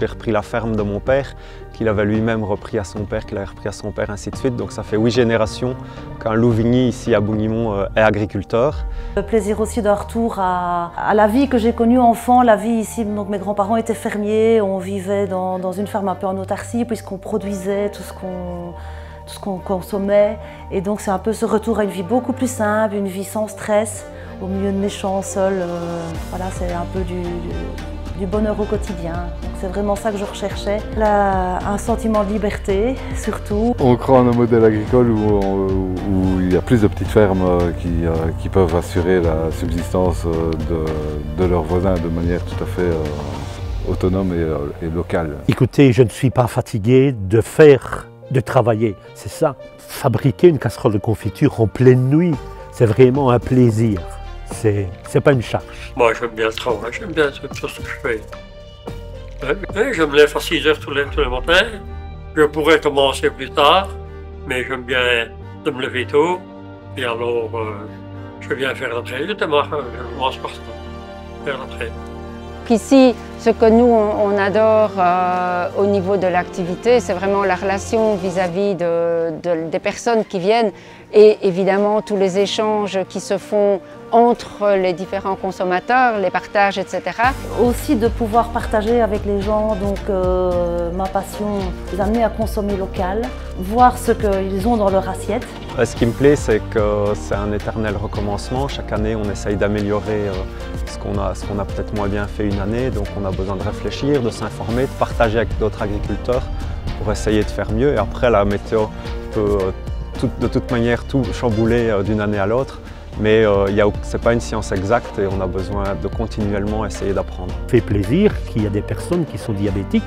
j'ai repris la ferme de mon père, qu'il avait lui-même repris à son père, qu'il avait repris à son père, ainsi de suite. Donc ça fait huit générations qu'un Louvigny ici à Bougimont euh, est agriculteur. Le plaisir aussi d'un retour à, la vie que j'ai connue enfant, la vie ici. Donc mes grands-parents étaient fermiers, on vivait dans, une ferme un peu en autarcie puisqu'on produisait tout ce qu'on consommait. Et donc c'est un peu ce retour à une vie beaucoup plus simple, une vie sans stress, au milieu de mes champs seuls. Euh, voilà, c'est un peu du, bonheur au quotidien. c'est vraiment ça que je recherchais. Un sentiment de liberté, surtout. On croit en un modèle agricole où, où, il y a plus de petites fermes euh, qui, euh, qui peuvent assurer la subsistance de, de, leurs voisins de manière tout à fait autonome et, et locale. Écoutez, je ne suis pas fatigué de faire de travailler. C'est ça. Fabriquer une casserole de confiture en pleine nuit, c'est vraiment un plaisir. C'est, c'est pas une charge. Moi, j'aime bien le travail, j'aime bien ce que je fais. je me lève à 6 heures tous les, tous les matins. Je pourrais commencer plus tard, mais j'aime bien de me lever tôt. Et alors, euh, je viens faire la traite. Je commence par ça, faire la traite. Ici, ce que nous, on, adore euh, au niveau de l'activité, c'est vraiment la relation vis-à-vis des personnes qui viennent et évidemment tous les échanges qui se font entre les différents consommateurs, les partages, etc. Aussi de pouvoir partager avec les gens donc, euh, ma passion, les amener à consommer local, voir ce qu'ils ont dans leur assiette. Euh, ce qui me plaît, c'est que c'est un éternel recommencement. Chaque année, on essaye d'améliorer ce qu'on a, a peut-être moins bien fait une année. Donc on a besoin de réfléchir, de s'informer, de partager avec d'autres agriculteurs pour essayer de faire mieux. Et après, la météo peut de toute manière tout chambouler d'une année à l'autre mais euh, ce n'est pas une science exacte et on a besoin de continuellement essayer d'apprendre. Fait plaisir qu'il y a des personnes qui sont diabétiques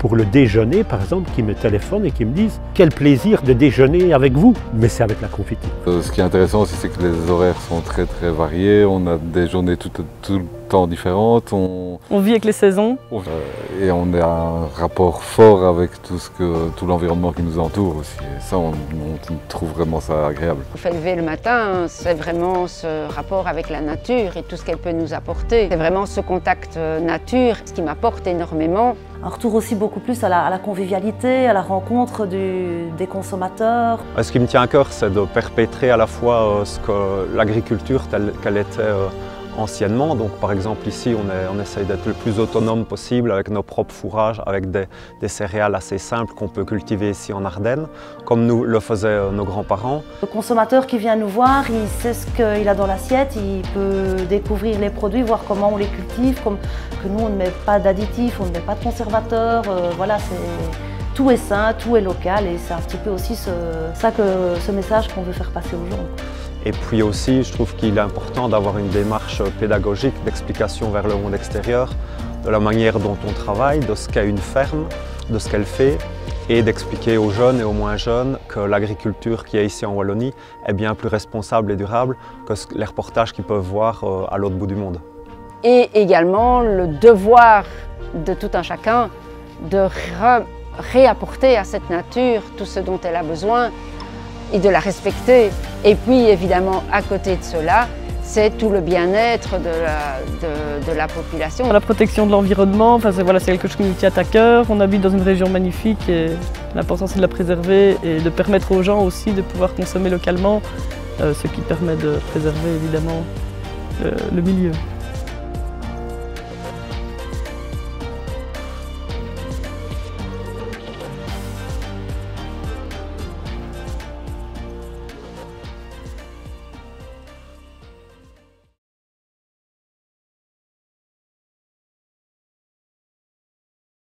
pour le déjeuner, par exemple, qui me téléphonent et qui me disent « Quel plaisir de déjeuner avec vous !» Mais c'est avec la confiture. Euh, ce qui est intéressant aussi, c'est que les horaires sont très très variés. On a des journées tout, tout le temps différentes. On... on vit avec les saisons. Euh, et on a un rapport fort avec tout, ce que, tout l'environnement qui nous entoure aussi. Et ça, on, on, trouve vraiment ça agréable. On fait lever le matin, c'est vraiment ce rapport avec la nature et tout ce qu'elle peut nous apporter. C'est vraiment ce contact nature, ce qui m'apporte énormément un retour aussi beaucoup plus à la, convivialité, à la rencontre des consommateurs. Ce qui me tient à cœur, c'est de perpétrer à la fois euh, ce que l'agriculture telle qu'elle était euh, anciennement. Donc par exemple ici, on, essaye d'être le plus autonome possible avec nos propres fourrages, avec des, céréales assez simples qu'on peut cultiver ici en Ardennes, comme nous le faisaient euh, nos grands-parents. Le consommateur qui vient nous voir, il sait ce qu'il a dans l'assiette, il peut découvrir les produits, voir comment on les cultive, comme que nous on ne met pas d'additifs, on ne met pas de conservateurs, euh, voilà, tout est sain, tout est local et c'est un petit peu aussi ce, ce message qu'on veut faire passer aux gens. Et puis aussi, je trouve qu'il est important d'avoir une démarche pédagogique d'explication vers le monde extérieur, de la manière dont on travaille, de ce qu'est une ferme, de ce qu'elle fait, et d'expliquer aux jeunes et aux moins jeunes que l'agriculture qui est ici en Wallonie est bien plus responsable et durable que les reportages qu'ils peuvent voir euh, à l'autre bout du monde. Et également le devoir de tout un chacun de réapporter à cette nature tout ce dont elle a besoin et de la respecter. Et puis évidemment, à côté de cela, c'est tout le bien-être de la, population. La protection de l'environnement, enfin, c'est quelque chose qui nous tient à cœur. On habite dans une région magnifique et l'important c'est de la préserver et de permettre aux gens aussi de pouvoir consommer localement, euh, ce qui permet de préserver évidemment le milieu.